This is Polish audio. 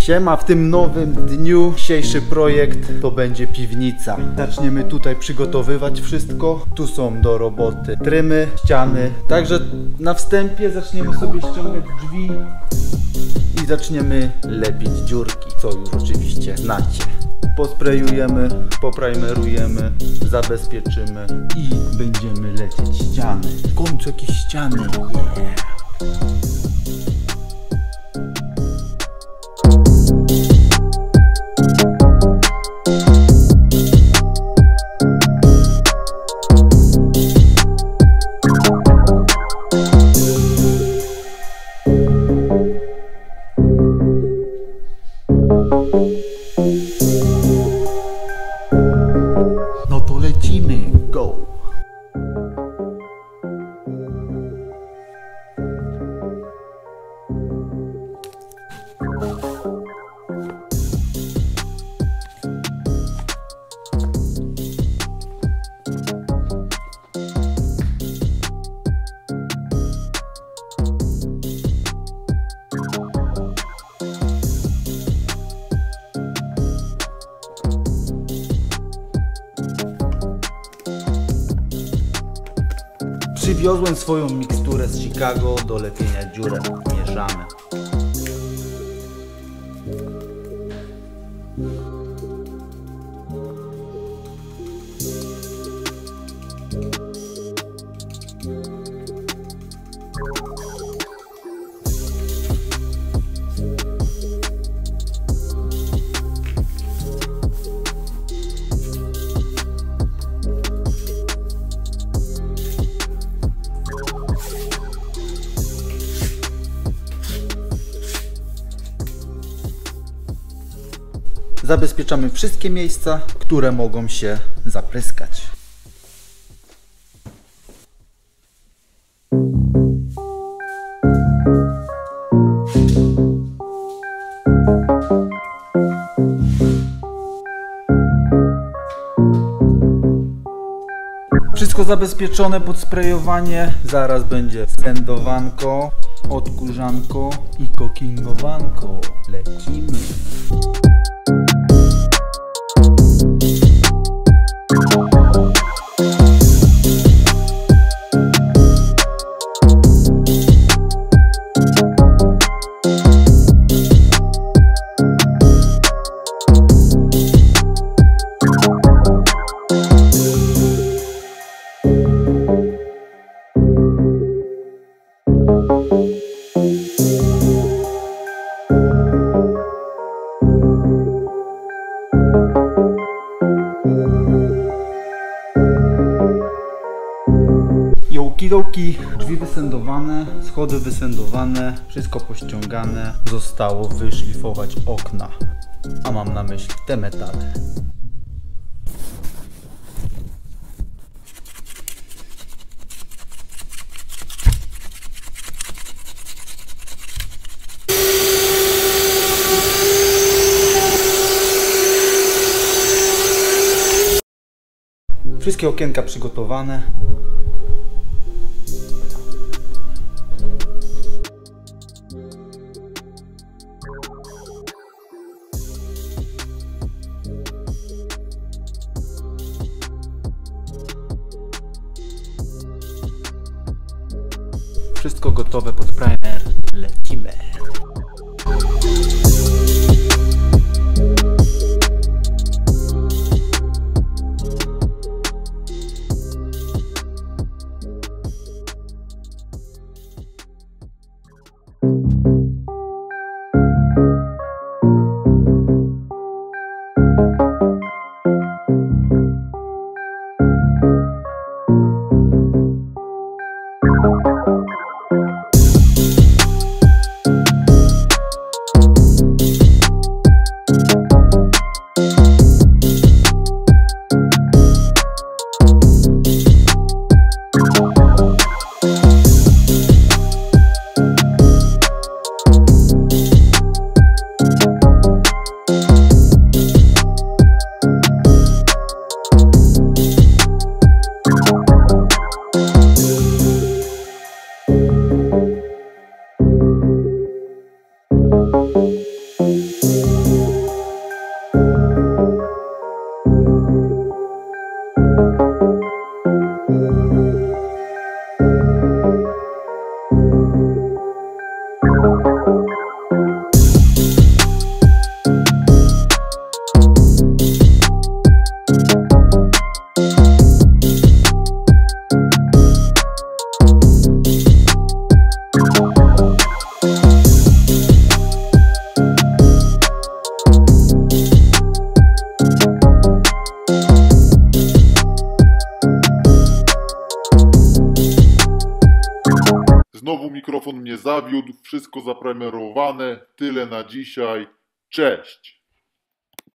Siema, w tym nowym dniu dzisiejszy projekt to będzie piwnica. Zaczniemy tutaj przygotowywać wszystko. Tu są do roboty trymy, ściany. Także na wstępie zaczniemy sobie ściągać drzwi i zaczniemy lepić dziurki, co już oczywiście znacie. Posprejujemy, poprimerujemy, zabezpieczymy i będziemy lecieć ściany. W końcu jakieś ściany. Yeah. Przywiozłem swoją miksturę z Chicago do lepienia dziurek. Mieszamy. Zabezpieczamy wszystkie miejsca, które mogą się zapryskać. Wszystko zabezpieczone pod sprejowanie. Zaraz będzie sendowanko, odkurzanko i kokingowanko. Lecimy. Jołkidołki, drzwi wysędowane, schody wysędowane, wszystko pościągane. Zostało wyszlifować okna, a mam na myśli te metale. Wszystkie okienka przygotowane. Wszystko gotowe pod primer. Lecimy. Música znowu mikrofon mnie zawiódł, wszystko zapremerowane. Tyle na dzisiaj. Cześć!